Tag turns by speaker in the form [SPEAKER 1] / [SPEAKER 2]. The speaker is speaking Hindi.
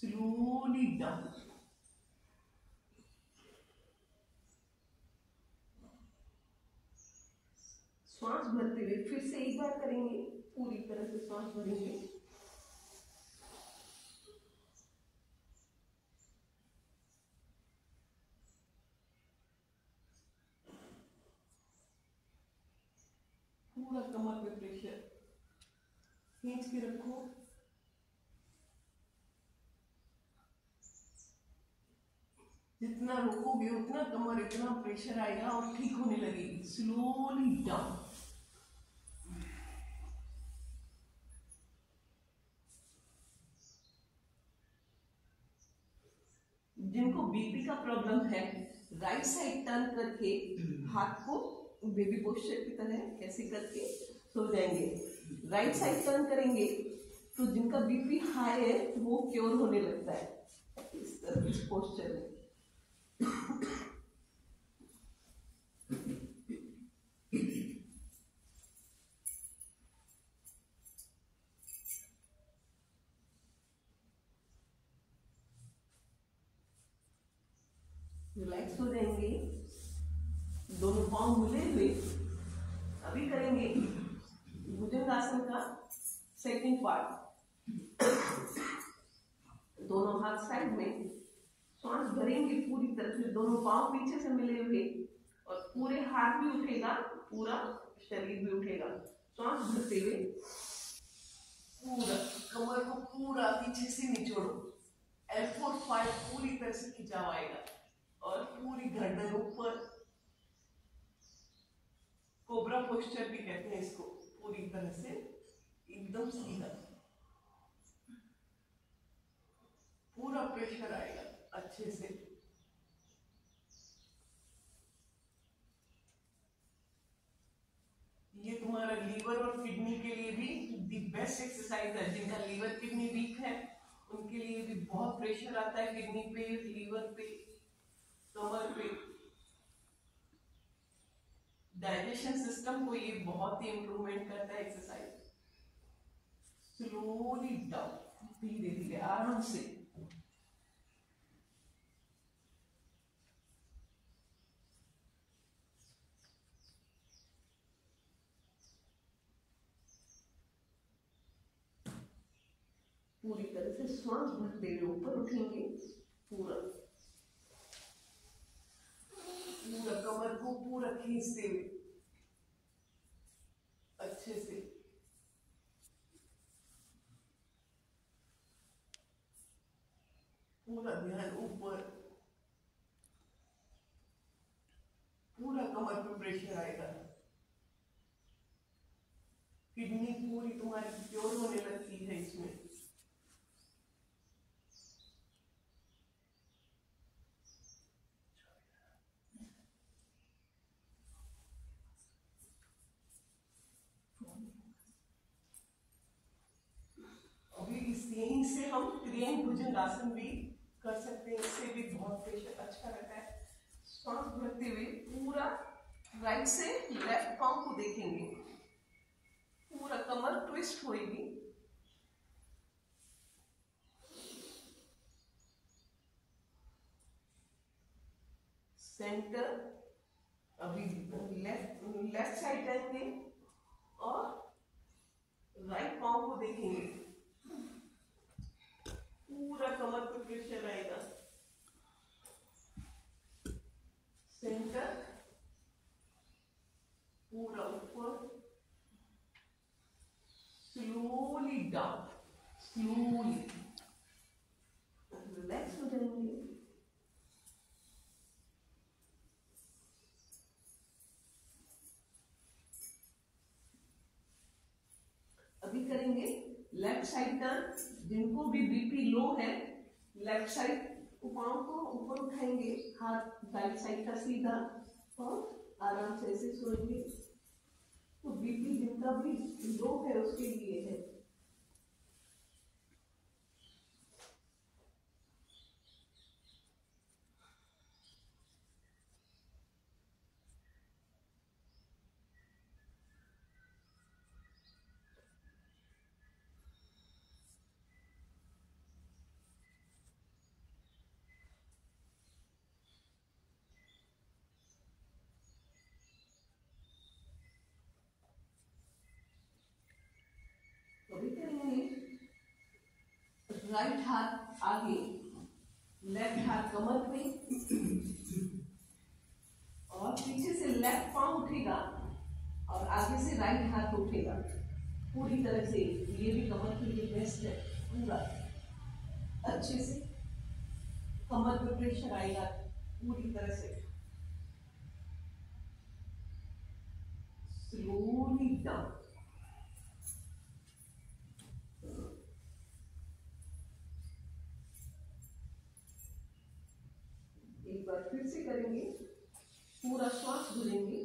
[SPEAKER 1] स्लोली डाउन श्वास भरते हुए फिर से एक बार करेंगे, पूरी तरह से श्वास भरेंगे। पूरा कमर पे प्रेशर। खींच के रखो। जितना रोकोगे, उतना कमर, इतना प्रेशर आएगा और ठीक होने लगेगी। स्लोली डाउन जिनको बीपी का प्रॉब्लम है राइट साइड टर्न करके हाथ को बेबी पोस्चर की तरह ऐसे करके सो जाएँगे। राइट साइड टर्न करेंगे तो जिनका बीपी हाई है, वो क्योर होने लगता है। इस तरह इस में। रिलैक्स हो जाएँगे। दोनों पाँव मिले हुए। अभी करेंगे भुजंगासन का सेकंड पार्ट दोनों हाथ साइड में। श्वास भरेंगे पूरी तरह से, दोनों पाँव पीछे से मिले हुए और पूरे हाथ भी उठेगा, पूरा शरीर भी उठेगा। श्वास भरते हुए पूरा, कमर को पूरा पीछे से निचोड़ो एल फोर फाइव पूरी तरह से खिंचाव आएगा और पूरी गर्दन ऊपर। कोबरा पोस्चर भी कहते हैं इसको, पूरी तरह से एकदम सीधा। पूरा प्रेशर आएगा। अच्छे से ये तुम्हारा लीवर और किडनी के लिए भी दी बेस्ट एक्सरसाइज है, जिनका लीवर किडनी वीक है, उनके लिए भी बहुत प्रेशर आता है किडनी पे लीवर पे कमर पे। डाइजेशन सिस्टम को ये बहुत ही इंप्रूवमेंट करता है एक्सरसाइज स्लोली डाउन धीरे धीरे आराम से पूरी तरह से श्वास भरते हुए ऊपर उठेंगे पूरा पूरा कमर को पूरा खींचते हुए अच्छे से पूरा ध्यान ऊपर पूरा कमर पे प्रेशर आएगा किडनी पूरी तुम्हारी प्योर होने लगती है इसमें अभी इस से हम क्रियन भुजंगासन भी कर सकते हैं। इससे भी बहुत प्रेशर अच्छा रहता है। श्वास भरते हुए पूरा राइट से लेफ़्ट पाँव को देखेंगे। पूरा कमर ट्विस्ट होएगी। सेंटर अभी लेफ़्ट लेफ़्ट साइड जाएँगे और राइट पाँव को देखेंगे। पूरा कमर पे प्रेशर आएगा सेंटर पूरा ऊपर स्लोली डाउन स्लोली रिलैक्स हो जाएँगे लेफ़्ट साइड टर्न जिनको भी बीपी लो है लेफ़्ट साइड पाँव को ऊपर उठाएँगे, हाथ राइट साइड का सीधा और आराम से ऐसे सोएँगे। तो बीपी जिनका भी लो है, उसके लिए है। राइट हाथ आगे लेफ़्ट हाथ कमर पे, और पीछे से लेफ़्ट पाँव उठेगा और आगे से राइट हाथ उठेगा। पूरी तरह से ये भी कमर के लिए बेस्ट है, पूरा। अच्छे से कमर पे प्रेशर आएगा, पूरी तरह से। स्लोली डाउन एक फिर से करेंगे पूरा श्वास भरेंगे